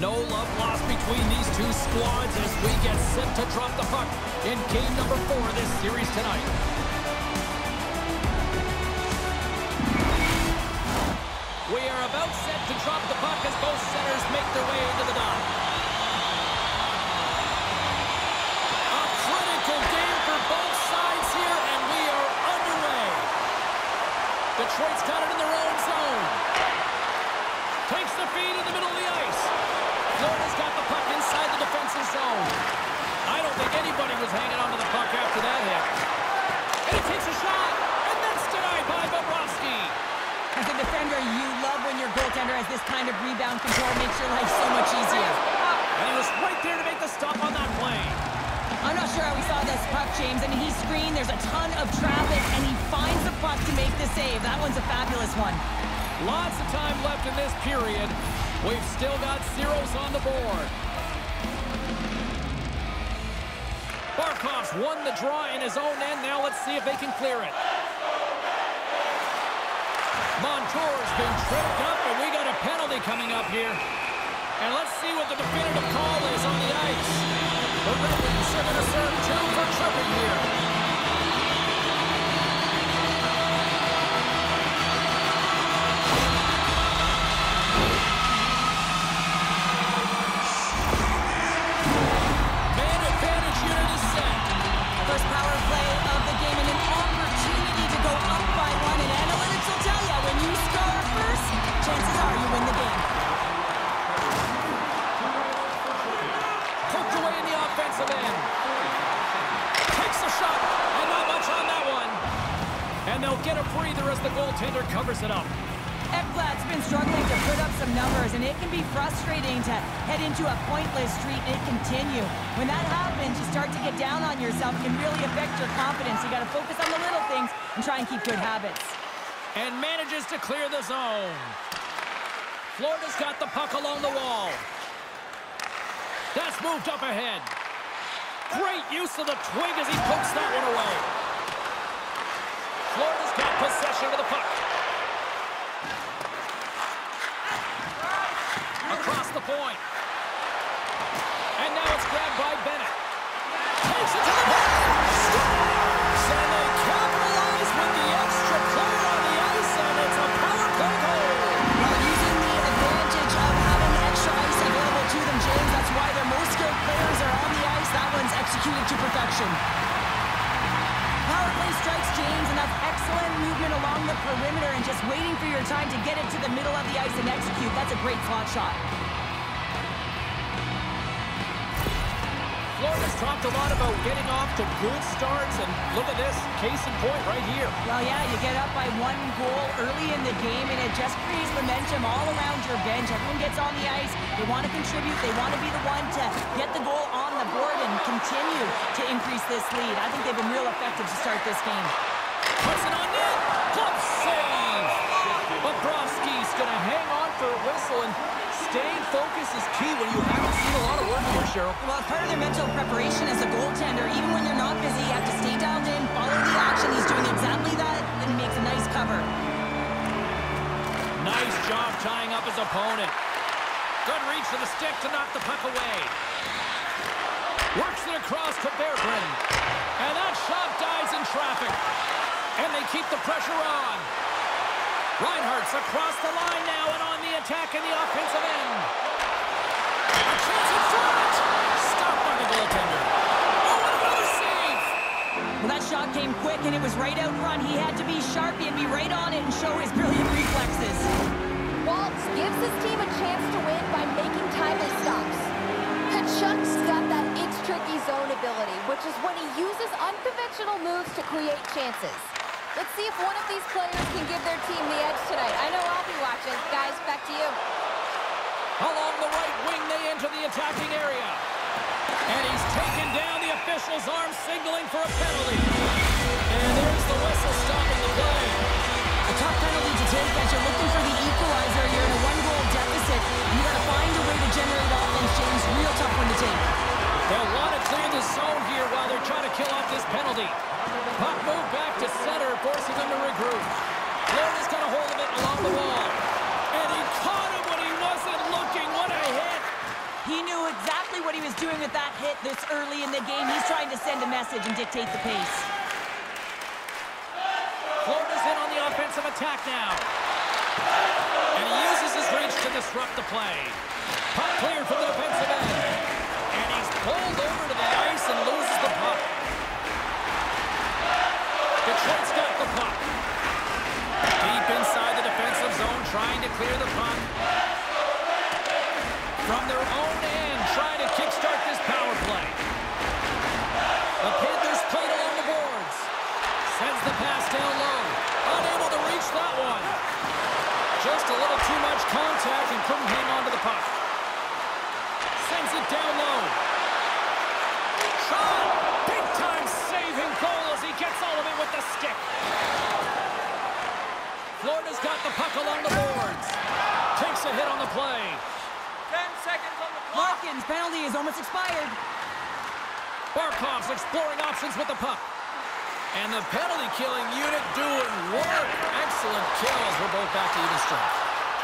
No love lost between these two squads as we get set to drop the puck in game number four of this series tonight. We are about set to drop the puck as both centers make their way into the dot. A critical game for both sides here, and we are underway. Detroit's got it in their own zone. Takes the feed in the middle of the ice. Florida's got the puck inside the defensive zone. I don't think anybody was hanging onto the puck after that hit. And he takes a shot, and that's denied by Bobrovsky. As a defender, you love when this kind of rebound control. Makes your life so much easier. And he was right there to make the stop on that play. I'm not sure how we saw this puck, James. I mean, he screened, there's a ton of traffic, and he finds the puck to make the save. That one's a fabulous one. Lots of time left in this period. We've still got zeros on the board. Barkov's won the draw in his own end. Now let's see if they can clear it. Montour's been tripped up, and we got a penalty coming up here. And let's see what the definitive call is on the ice. The Red Wings are going to serve two for tripping here. Offensive end. Takes the shot, and not much on that one. And they'll get a breather as the goaltender covers it up. Ekblad's been struggling to put up some numbers, and it can be frustrating to head into a pointless streak and it continue. When that happens, you start to get down on yourself. It can really affect your confidence. You got to focus on the little things and try and keep good habits. And manages to clear the zone. Florida's got the puck along the wall. That's moved up ahead. Great use of the twig as he pokes that one away. Florida's got possession of the puck. Across the point. And now it's grabbed by Bennett. Takes it to the net. Executed to perfection. Power play strikes James, and that's excellent movement along the perimeter and just waiting for your time to get it to the middle of the ice and execute. That's a great slot shot. Florida's talked a lot about getting off to good starts, and look at this, case in point right here. Well, yeah, you get up by one goal early in the game, and it just creates momentum all around your bench. Everyone gets on the ice. They want to contribute. They want to be the one to get the goal on the board and continue to increase this lead. I think they've been real effective to start this game. Puts it on net. Glove save. Bobrovsky's going to hang on for a whistle, and staying focused is key when you haven't seen a lot of work here, Cheryl. Well, part of their mental preparation as a goaltender, even when you're not busy, you have to stay dialed in, follow the action. He's doing exactly that, and he makes a nice cover. Nice job tying up his opponent. Good reach for the stick to knock the puck away. Works it across to Berggren. And that shot dies in traffic. And they keep the pressure on. Reinhart's across the line now and on the attack in the offensive end. A chance in front. Stopped by the goaltender. Oh, and another save. Well, that shot came quick, and it was right out front. He had to be sharp and be right on it and show his brilliant reflexes. Waltz gives his team a chance to win by making timely stops. Tkachuk's got that it's tricky zone ability, which is when he uses unconventional moves to create chances. Let's see if one of these players can give their team the edge tonight. I know I'll be watching. Guys, back to you. Along the right wing, they enter the attacking area. And he's taken down the official's arm, signaling for a penalty. And there's the whistle stopping the play. A tough penalty to take as you're looking They'll want to clear the zone here while they're trying to kill off this penalty. Puck move back to center, forcing them to regroup. Florida's got a hold of it along the wall. And he caught him when he wasn't looking. What a hit! He knew exactly what he was doing with that hit this early in the game. He's trying to send a message and dictate the pace. Florida's in on the offensive attack now. And he uses his reach to disrupt the play. Puck cleared from the defensive end. Pulled over to the ice and loses the puck. Detroit's got the puck. Deep inside the defensive zone, trying to clear the puck. From their own end, trying to kickstart this power play. The Panthers played along the boards. Sends the pass down low. Unable to reach that one. Just a little too much contact and couldn't hang on to the puck. Sends it down low. Shot! Big time saving goal as he gets all of it with the stick. Florida's got the puck along the boards. Takes a hit on the play. 10 seconds on the clock. Larkin's penalty is almost expired. Barkov's exploring options with the puck. And the penalty killing unit doing work. Excellent kills. We're both back to even strength.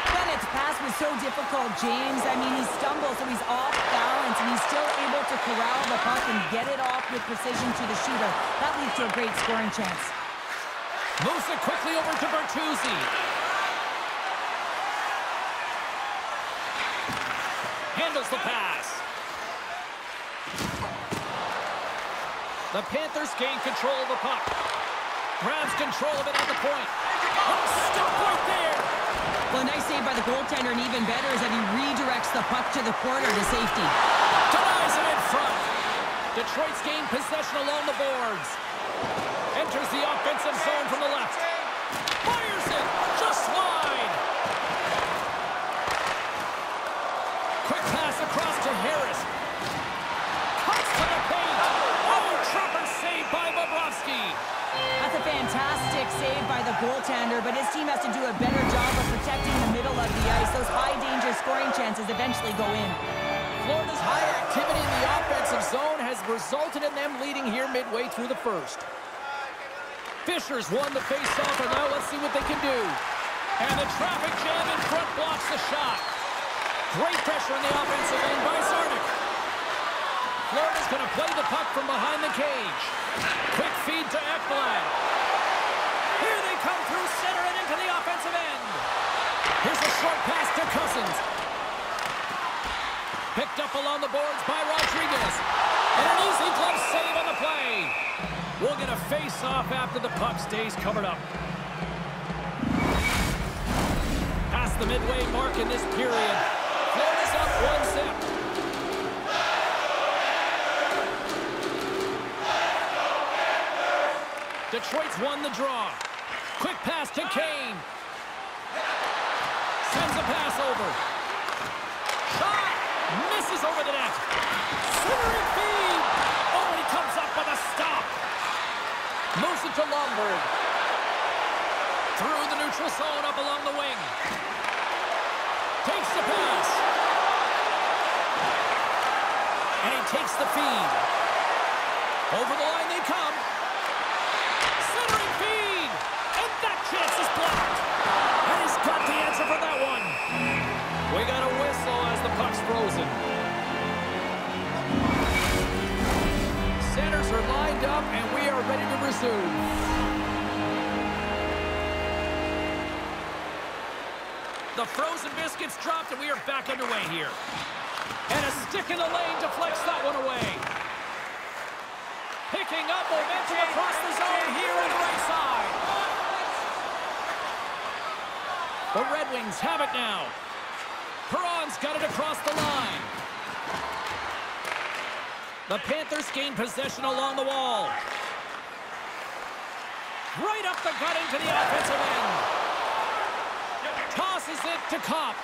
Bennett's pass was so difficult, James. I mean, he stumbles, so he's off balance, and he's still able to corral the puck and get it off with precision to the shooter. That leads to a great scoring chance. Moves it quickly over to Bertuzzi. Handles the pass. The Panthers gain control of the puck. Grabs control of it at the point. Oh, stop right there. Well, a nice save by the goaltender, and even better is that he redirects the puck to the corner to safety. Denies it in front. Detroit's gained possession along the boards. Enters the offensive zone from the left. Fires it just wide. Quick pass across to Harris. Fantastic save by the goaltender, but his team has to do a better job of protecting the middle of the ice. Those high-danger scoring chances eventually go in. Florida's high activity in the offensive zone has resulted in them leading here midway through the first. Fischer's won the faceoff, and now let's see what they can do. And the traffic jam in front blocks the shot. Great pressure on the offensive end by Sarnik. Florida's going to play the puck from behind the cage. Quick feed to Ekblad. Come through center and into the offensive end. Here's a short pass to Cousins. Picked up along the boards by Rodrigues. And an easy glove save on the play. We'll get a face-off after the puck stays covered up. Past the midway mark in this period. Florida's up one zip. Detroit's won the draw. Quick pass to Kane. Sends a pass over. Shot! Misses over the net. Centering feed! Oh, he comes up with a stop. Moves it to Lomberg. Through the neutral zone, up along the wing. Takes the pass. And he takes the feed. Over the line they come. Centering feed! And that chance is blocked. And he's got the answer for that one. We got a whistle as the puck's frozen. Centers are lined up, and we are ready to resume. The frozen biscuits dropped, and we are back underway here. And a stick in the lane deflects that one away. Picking up momentum across the zone here on the right side. The Red Wings have it now. Perron's got it across the line. The Panthers gain possession along the wall. Right up the gut into the offensive end. Tosses it to Copp.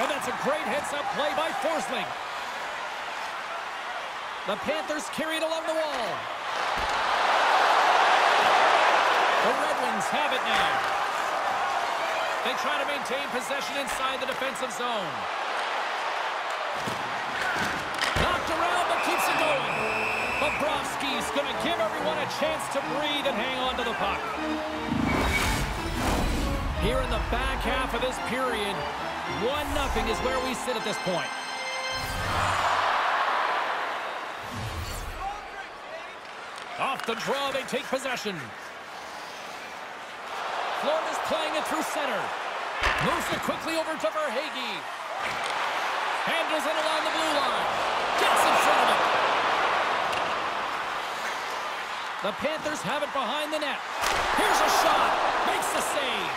And that's a great heads-up play by Forsling. The Panthers carry it along the wall. The Red Wings have it now. They try to maintain possession inside the defensive zone. Knocked around, but keeps it going. Bobrovsky's going to give everyone a chance to breathe and hang on to the puck. Here in the back half of this period, 1-0 is where we sit at this point. Off the draw, they take possession. Playing it through center. Moves it quickly over to Verhaeghe. Handles it along the blue line. Gets in front of it. The Panthers have it behind the net. Here's a shot. Makes the save.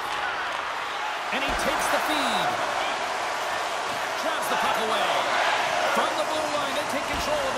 And he takes the feed. Drives the puck away. From the blue line, they take control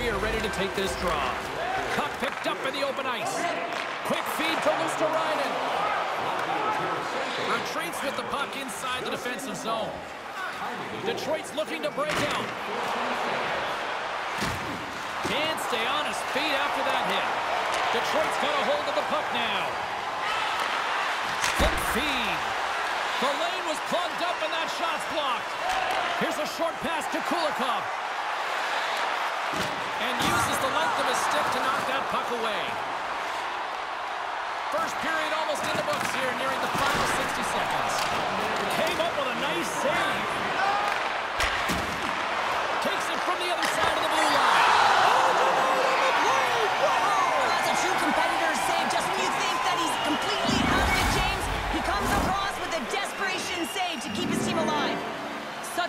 we are ready to take this draw. Puck picked up in the open ice. Quick feed to Luostarinen. Retreats with the puck inside the defensive zone. Detroit's looking to break out. Can't stay on his feet after that hit. Detroit's got a hold of the puck now. Stick feed. The lane was plugged up and that shot's blocked. Here's a short pass to Kulikov. And uses the length of his stick to knock that puck away. First period almost in the books here, nearing the final 60 seconds. Came up with a nice save.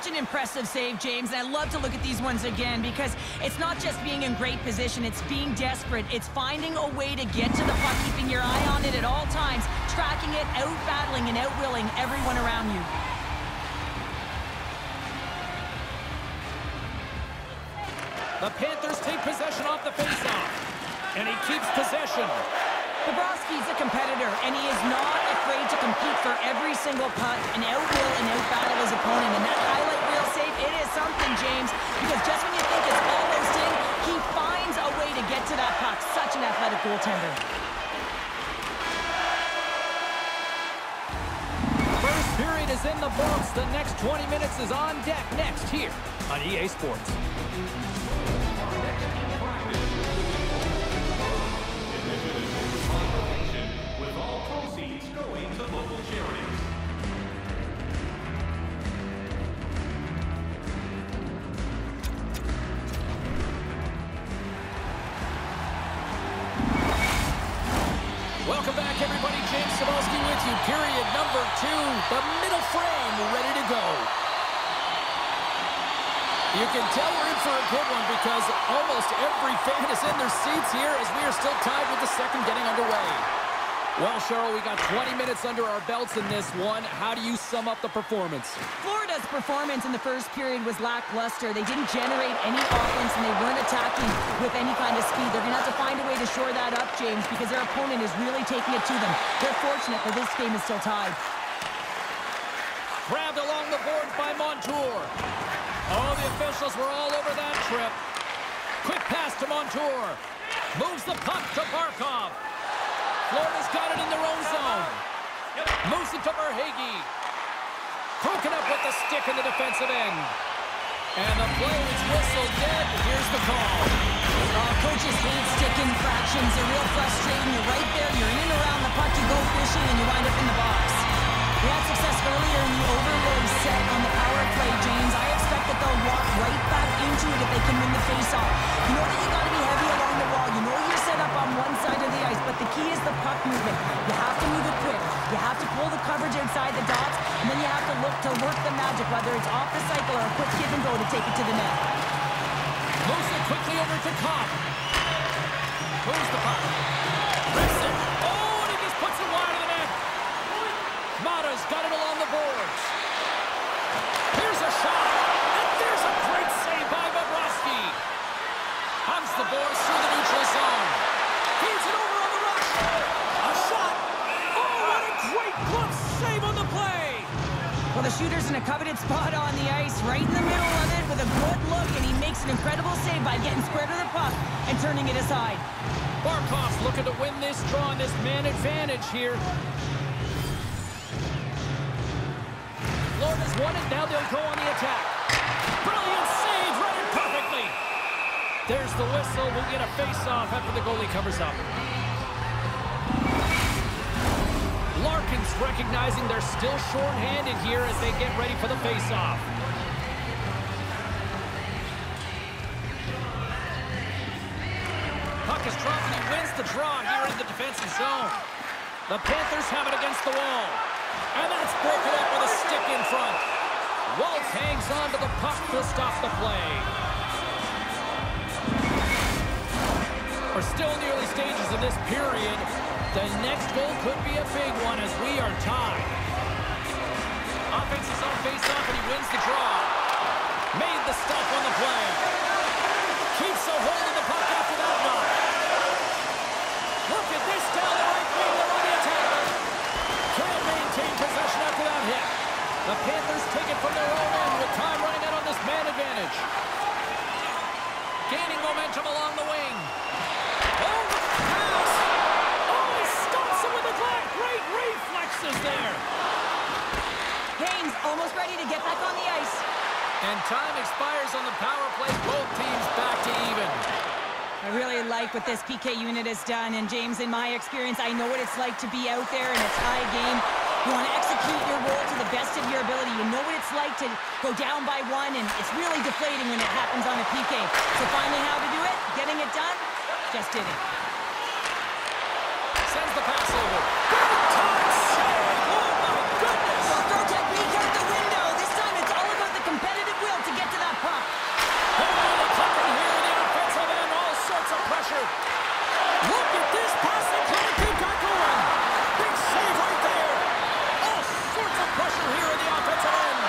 Such an impressive save, James, and I love to look at these ones again because it's not just being in great position, it's being desperate. It's finding a way to get to the puck, keeping your eye on it at all times, tracking it, out-battling and out-willing everyone around you. The Panthers take possession off the faceoff. And he keeps possession. Bobrovsky's a competitor, and he is not afraid to compete for every single puck and outwill and outbattle his opponent. And that highlight reel save, it is something, James, because just when you think it's almost in, he finds a way to get to that puck. Such an athletic goaltender. First period is in the books. The next 20 minutes is on deck next here on EA Sports. Period number two. The middle frame ready to go. You can tell we're in for a good one because almost every fan is in their seats here as we are still tied with the second getting underway. Well, Cheryl, we got 20 minutes under our belts in this one. How do you sum up the performance? Florida's performance in the first period was lackluster. They didn't generate any offense, and they weren't attacking with any kind of speed. They're going to have to find a way to shore that up, James, because their opponent is really taking it to them. They're fortunate that this game is still tied. Grabbed along the boards by Montour. Oh, the officials were all over that trip. Quick pass to Montour. Moves the puck to Barkov. Florida's got it in their own zone. Moves it to Verhaeghe. Broken up with the stick in the defensive end. And the play is whistled dead. Here's the call. Uh, coaches hate stick infractions. They're real frustrating. You're right there. You're in and around the puck. You go fishing, and you wind up in the box. We had success earlier in the overload set on the power play, James. I expect that they'll walk right back into it if they can win the faceoff. You know that you got to be heavy one side of the ice, but the key is the puck movement. You have to move it quick. You have to pull the coverage inside the dots, and then you have to look to work the magic, whether it's off the cycle or a quick give and go to take it to the net. Moves it quickly over to Cobb. Moves the puck. They'll go on the attack. Brilliant save. Read perfectly. There's the whistle. We'll get a face-off after the goalie covers up. Larkins recognizing they're still short-handed here as they get ready for the face-off. Puck is dropped and he wins the draw here in the defensive zone. The Panthers have it against the wall. And that's broken up with a stick in front. Waltz hangs on to the puck to stop the play. We're still in the early stages of this period. The next goal could be a big one as we are tied. Offense is on face-off and he wins the draw. Made the stop on the play. Keeps a hold of the take it from their own end with time running out on this man advantage. Gaining momentum along the wing. Oh, pass! Oh, he stops it with a glove. Great reflexes there. Haynes almost ready to get back on the ice. And time expires on the power play. Both teams back to even. I really like what this PK unit has done, and James, in my experience, I know what it's like to be out there in a tie game. You want to execute your role to the best of your ability. You know what it's like to go down by one, and it's really deflating when it happens on a PK. So finding how to do it, getting it done, just did it. Sends the pass over. Good time save. Oh, my goodness. Well, throw technique out the window. This time it's all about the competitive will to get to that puck. Holding the puck in here in the offensive end. All sorts of pressure. Look at this pass that Clemente got going. Big save right there. All sorts of pressure here in the offensive end.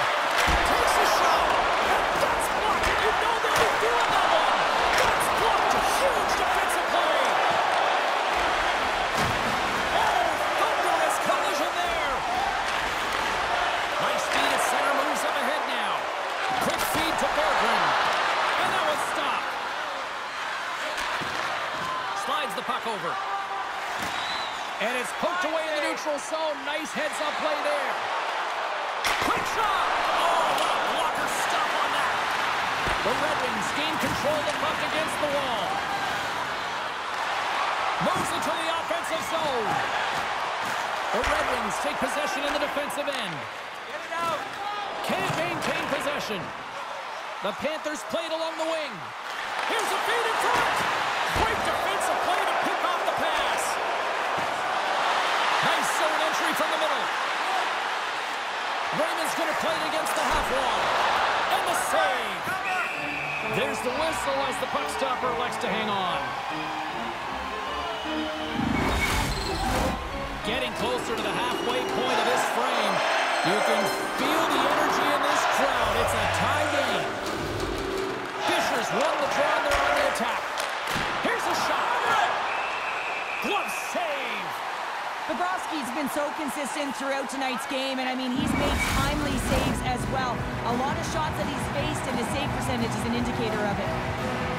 Takes a shot. And that's blocked. You know they'll be feeling that one. That's blocked. A huge defensive play. Oh, thunderous collision there. Nice speed at center. Moves up ahead now. Quick feed to Berggren. And that was stopped. Slides the puck over. And it's poked away in the neutral zone. Nice heads-up play there. Quick shot! Oh, what a blocker stop on that. The Red Wings gain control of the puck against the wall. Moves it to the offensive zone. The Red Wings take possession in the defensive end. Get it out. Can't maintain possession. The Panthers played along the wing. Here's a feed in front. Great defensive play to pick off the pass. Nice zone entry from the middle. Raymond's going to play it against the half wall. And the save. There's the whistle as the puck stopper elects to hang on. Getting closer to the halfway point of this frame. You can so consistent throughout tonight's game, and I mean, he's made timely saves as well. A lot of shots that he's faced, and his save percentage is an indicator of it.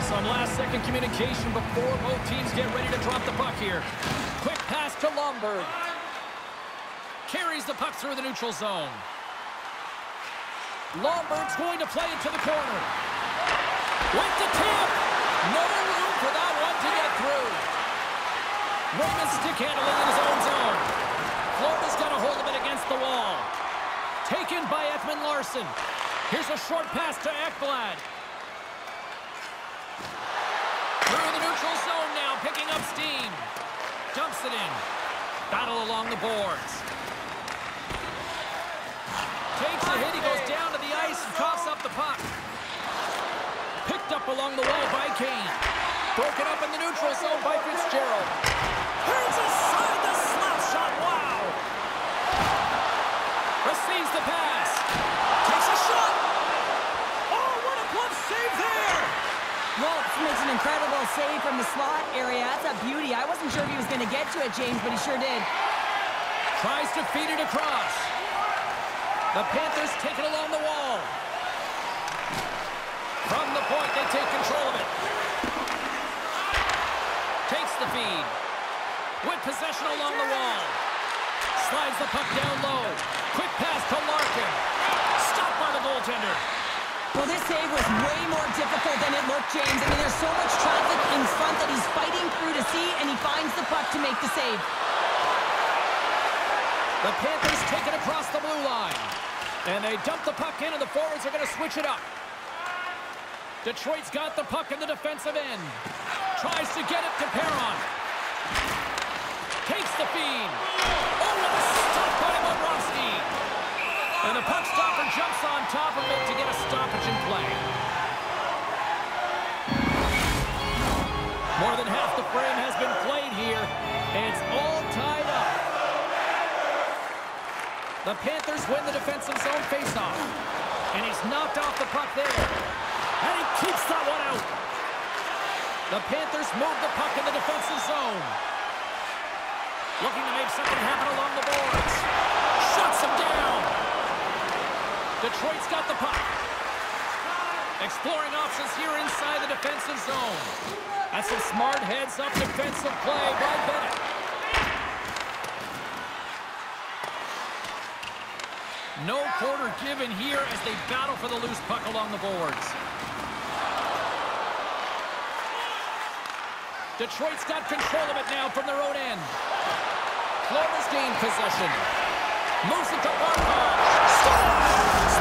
Some last-second communication before both teams get ready to drop the puck here. Quick pass to Lomberg. Carries the puck through the neutral zone. Lomberg's going to play it to the corner. With the tip. No room for that one to get through. Raymond stick handling in his own zone. Florida's got a hold of it against the wall. Taken by Ekman-Larsson. Here's a short pass to Ekblad. Through the neutral zone now, picking up steam. Dumps it in. Battle along the boards. Takes a hit. He goes down to the ice and coughs up the puck. Picked up along the wall by Kane. Broken up in the neutral zone by Fitzgerald. Here's a side Receives the pass. Takes a shot. Oh, what a glove save there. Wolf makes an incredible save from the slot area. That's a beauty. I wasn't sure if he was going to get to it, James, but he sure did. Tries to feed it across. The Panthers take it along the wall. From the point, they take control of it. Takes the feed. With possession along the wall. Slides the puck down low. Quick pass to Larkin. Stopped by the goaltender. Well, this save was way more difficult than it looked, James. I mean, there's so much traffic in front that he's fighting through to see, and he finds the puck to make the save. The Panthers take it across the blue line. And they dump the puck in, and the forwards are going to switch it up. Detroit's got the puck in the defensive end. Tries to get it to Perron. Takes the feed. Oh, what a stop by Bobrovsky. And the puck stopper jumps on top of it to get a stoppage in play. More than half the frame has been played here. And it's all tied up. The Panthers win the defensive zone faceoff. And he's knocked off the puck there. And he keeps that one out. The Panthers move the puck in the defensive zone. Looking to make something happen along the boards. Shuts him down. Detroit's got the puck. Exploring options here inside the defensive zone. That's a smart heads-up defensive play by Bennett. No quarter given here as they battle for the loose puck along the boards. Detroit's got control of it now from their own end. Florida's gained possession. Moves to Barkov. Scores!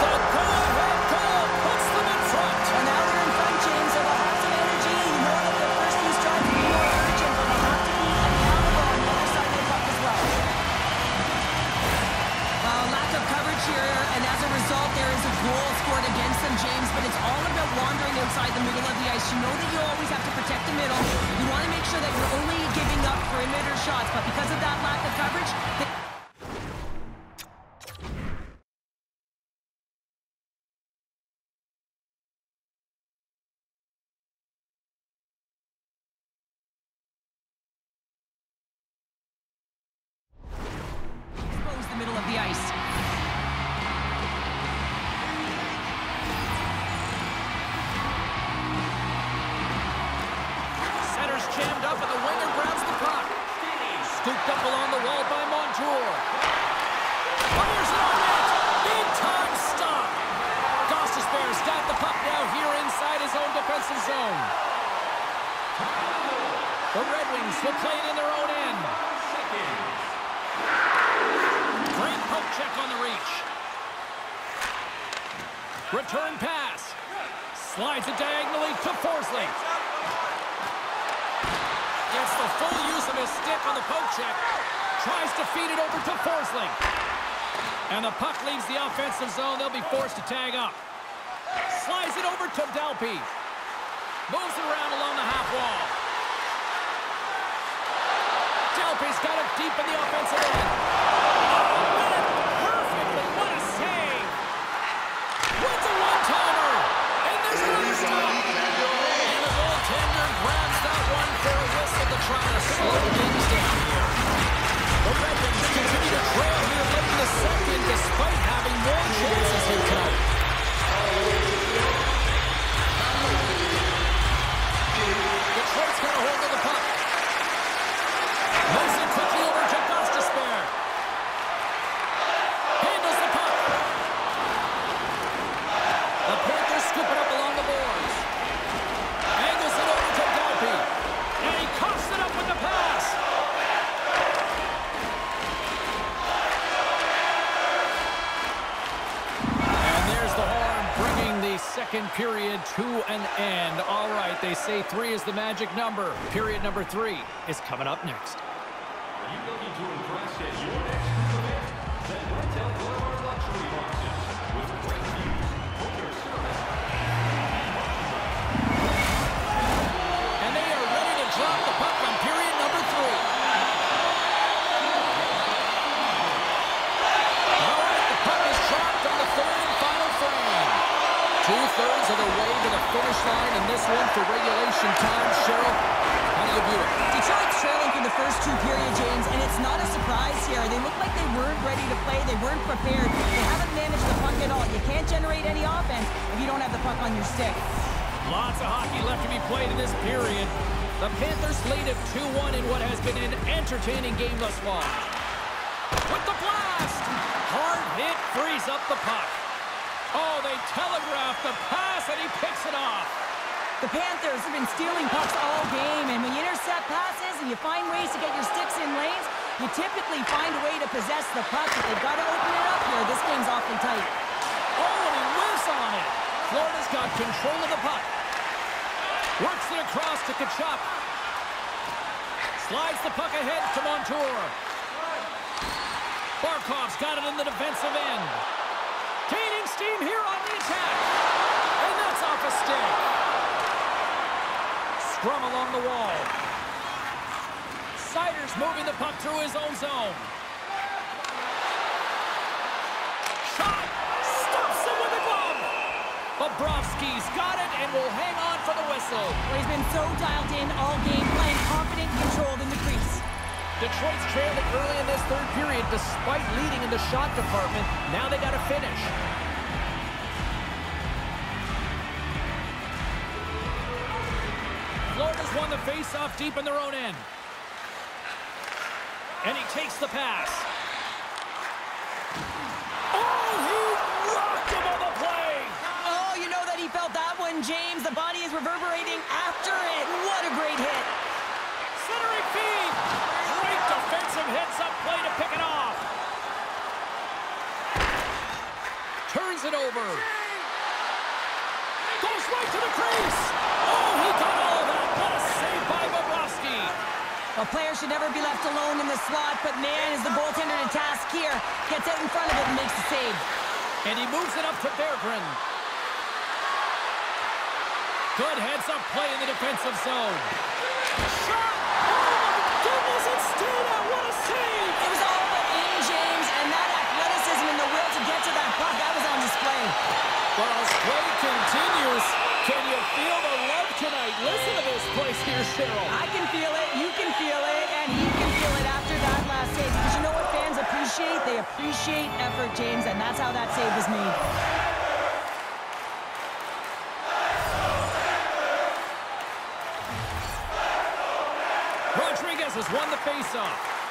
Return pass. Slides it diagonally to Forsling. Gets the full use of his stick on the poke check. Tries to feed it over to Forsling. And the puck leaves the offensive zone. They'll be forced to tag up. Slides it over to Delpy. Moves it around along the half wall. Delpy's got it deep in the offensive end. The Red continue to trail here late in the second despite having more chances here. Detroit's got a hold of the puck. Moves they say three is the magic number. Period number three is coming up next. Finish line in this one for regulation time. Cheryl, how do you view it? Detroit's trailing through the first two period, James, and it's not a surprise here. They look like they weren't ready to play. They weren't prepared. They haven't managed the puck at all. You can't generate any offense if you don't have the puck on your stick. Lots of hockey left to be played in this period. The Panthers lead at 2-1 in what has been an entertaining game thus far. With the blast! Hard hit frees up the puck. Oh, they telegraph the pass, and he picks it off. The Panthers have been stealing pucks all game, and when you intercept passes and you find ways to get your sticks in lanes, you typically find a way to possess the puck, but they've got to open it up here. This game's awfully tight. Oh, and he whiffs on it. Florida's got control of the puck. Works it across to Tkachuk. Slides the puck ahead to Montour. Barkov's got it in the defensive end. Here on the attack. And that's off a stick. Scrum along the wall. Siders moving the puck through his own zone. Shot! Stops him with a glove! Bobrovsky's got it and will hang on for the whistle. Well, he's been so dialed in all game, playing confident controlled in the crease. Detroit's trailing early in this third period despite leading in the shot department. Now they got to finish. Won the face-off deep in their own end. And he takes the pass. Oh, he rocked him on the play! Oh, you know that he felt that one, James. The body is reverberating after it. What a great hit. Centering feed! Great defensive hits up play to pick it off. Turns it over. Goes right to the crease. A player should never be left alone in the slot, but man, is the goaltender in task here. Gets out in front of it and makes the save. And he moves it up to Berggren. Good heads-up play in the defensive zone. Shot! Oh, my goodness, it's stayed out. What a save! It was all but in, James, and that athleticism and the will to get to that puck, that was on display. Well, as play continues, can you feel the love tonight? Listen to this place here, Cheryl. I can feel it, you can feel it, and he can feel it after that last save. Because you know what fans appreciate? They appreciate effort, James, and that's how that save was made. Rodrigues has won the faceoff.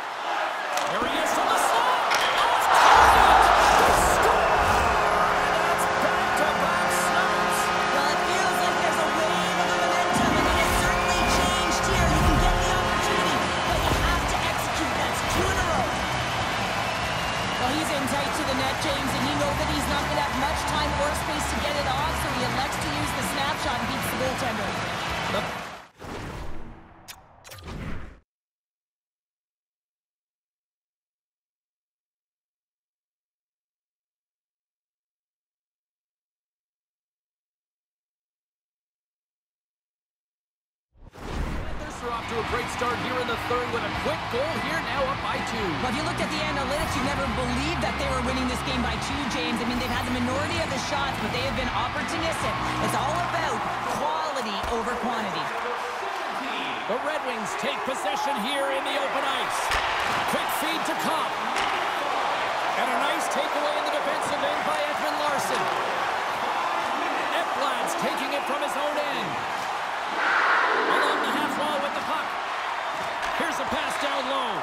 A pass down low.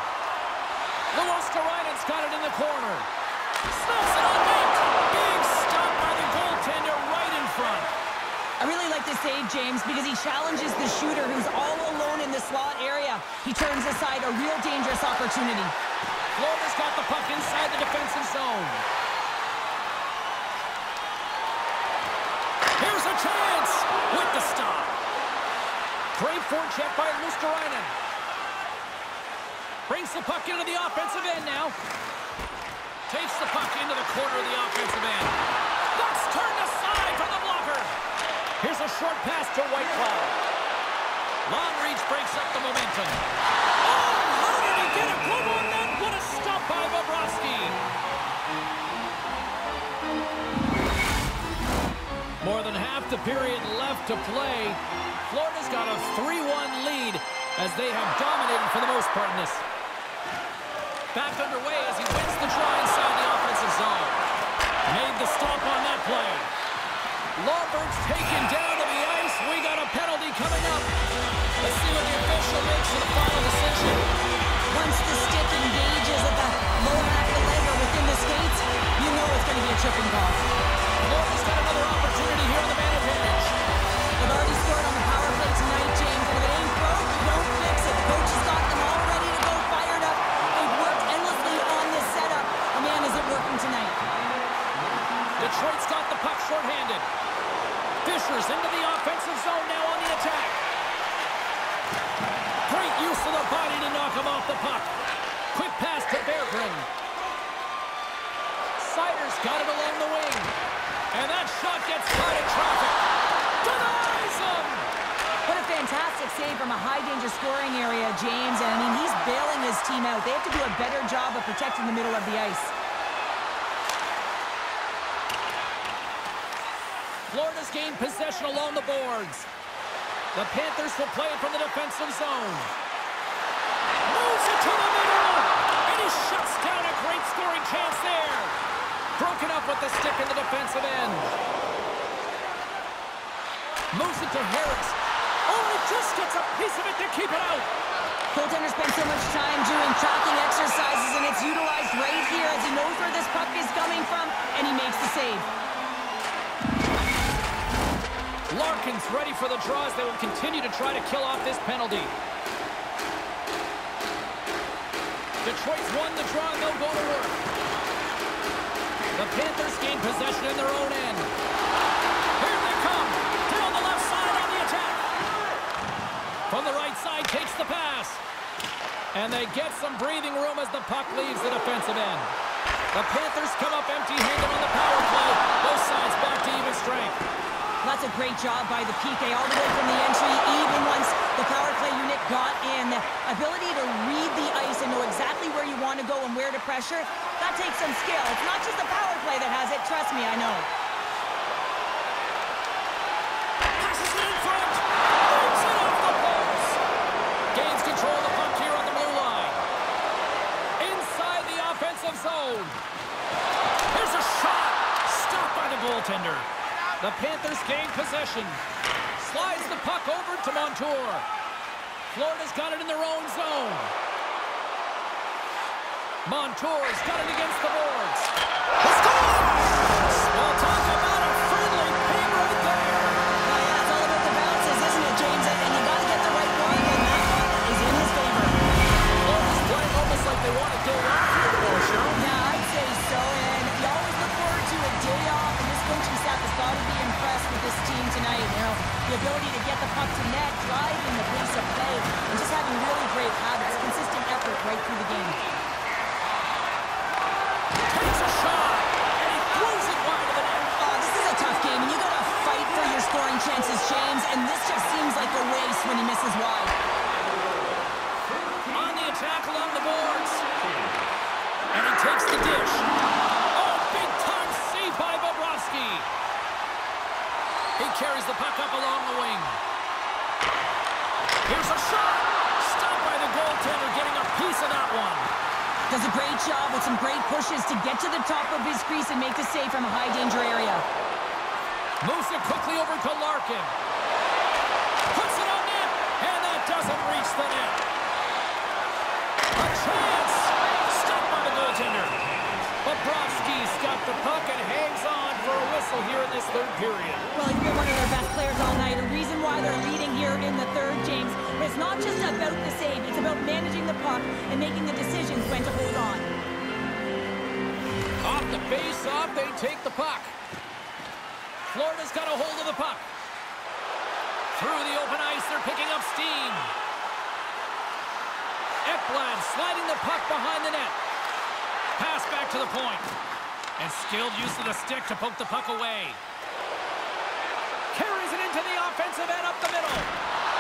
Luostarinen's got it in the corner. Snaps it on net. Big stop by the goaltender right in front. I really like this save, James, because he challenges the shooter who's all alone in the slot area. He turns aside a real dangerous opportunity. Florida's got the puck inside the defensive zone. Here's a chance with the stop. Great forecheck by Luostarinen. Brings the puck into the offensive end now. Takes the puck into the corner of the offensive end. That's turned aside from the blocker. Here's a short pass to White Cloud. Long reach breaks up the momentum. Oh, how did he get a glove on that? What a stop by Bobrovsky. More than half the period left to play. Florida's got a 3-1 lead as they have dominated for the most part in this. Back underway as he wins the draw inside the offensive zone. Made the stop on that play. Lawbert's taken down to the ice. We got a penalty coming up. Let's see what the official makes of the final decision. Once the stick engages at the lower half of the leg or within the skates, you know it's going to be a tripping call. Shorthanded. Fischer's into the offensive zone now on the attack. Great use of the body to knock him off the puck. Quick pass to Berggren. Seider's got it along the wing. And that shot gets caught in traffic. Denies him! What a fantastic save from a high-danger scoring area, James. And, I mean, he's bailing his team out. They have to do a better job of protecting the middle of the ice. Gained possession along the boards. The Panthers will play it from the defensive zone. Moves it to the middle. And he shuts down a great scoring chance there. Broken up with the stick in the defensive end. Moves it to Harris. Oh, he just gets a piece of it to keep it out. Goaltender spends so much time doing tracking exercises, and it's utilized right here as he knows where this puck is coming from, and he makes the save. Larkin's ready for the draws. They will continue to try to kill off this penalty. Detroit's won the draw, and they'll go to work. The Panthers gain possession in their own end. Here they come. Down the left side on the attack. From the right side, takes the pass. And they get some breathing room as the puck leaves the defensive end. The Panthers come up empty-handed on the power play. Both sides back to even strength. That's a great job by the PK all the way from the entry, even once the power play unit got in. The ability to read the ice and know exactly where you want to go and where to pressure, that takes some skill. It's not just the power play that has it. Trust me, I know. Passes it in front. Gains control of the puck here on the blue line. Inside the offensive zone. Here's a shot. Stopped by the goaltender. The Panthers gain possession. Slides the puck over to Montour. Florida's got it in their own zone. Montour's got it against the boards. He scores! The ability to get the puck to net, driving the pace of play, and just having really great habits, consistent effort right through the game. Takes a shot, and he throws it wide of the net. Oh, this is a tough game, and you got to fight for your scoring chances, James. And this just seems like a waste when he misses wide. On the attack along the boards. And he takes the dish. Oh, big time save by Bobrovsky. He carries the puck up along the wing. Here's a shot. Stopped by the goaltender, getting a piece of that one. Does a great job with some great pushes to get to the top of his crease and make the save from a high danger area. Moves it quickly over to Larkin. Puts it on net, and that doesn't reach the net. A chance! Stopped by the goaltender. Bobrovsky's got the puck and hangs on for a whistle here in this third period. Well, he's been one of their best players all night. A reason why they're leading here in the third, James. It's not just about the save. It's about managing the puck and making the decisions when to hold on. Off the face-off, they take the puck. Florida's got a hold of the puck. Through the open ice, they're picking up steam. Ekblad sliding the puck behind the net. Pass back to the point. And skilled use of the stick to poke the puck away. Carries it into the offensive end up the middle.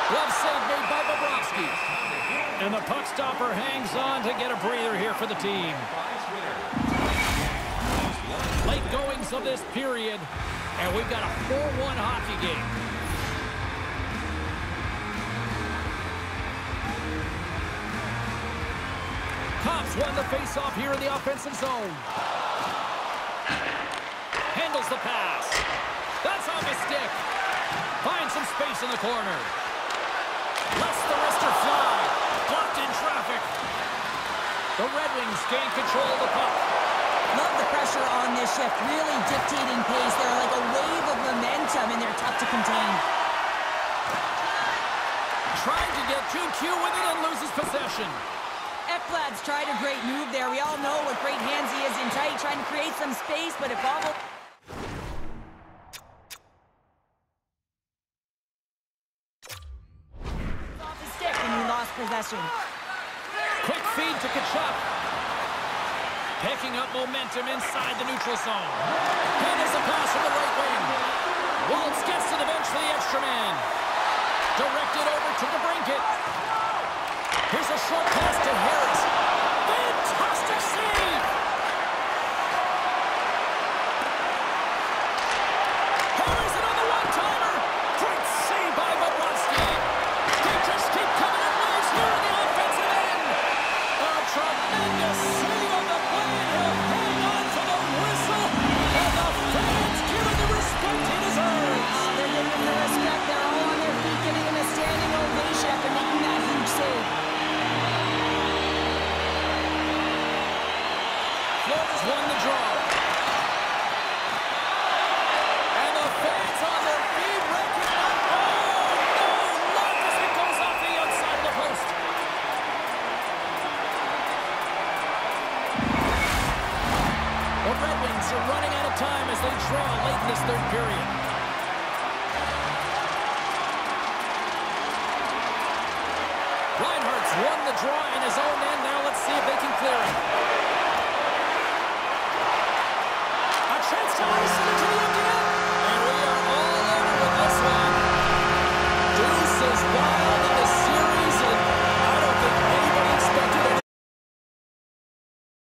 Glove save made by Bobrovsky. And the puck stopper hangs on to get a breather here for the team. Late goings of this period. And we've got a 4-1 hockey game. Copp's won the faceoff here in the offensive zone. Handles the pass. That's off his stick. Finds in the corner. Lets the wrister fly. Blocked in traffic. The Red Wings gain control of the puck. Love the pressure on this shift. Really dictating pace. They're like a wave of momentum, and they're tough to contain. Trying to get 2Q with it and loses possession. Ekblad's tried a great move there. We all know what great hands he is in tight, trying to create some space, but it bobbled. Possession. Quick feed to Tkachuk. Picking up momentum inside the neutral zone. Handles a pass from the right wing. Waltz gets to the bench for the extra man. Directed over to DeBrincat. Here's a short pass to Harris.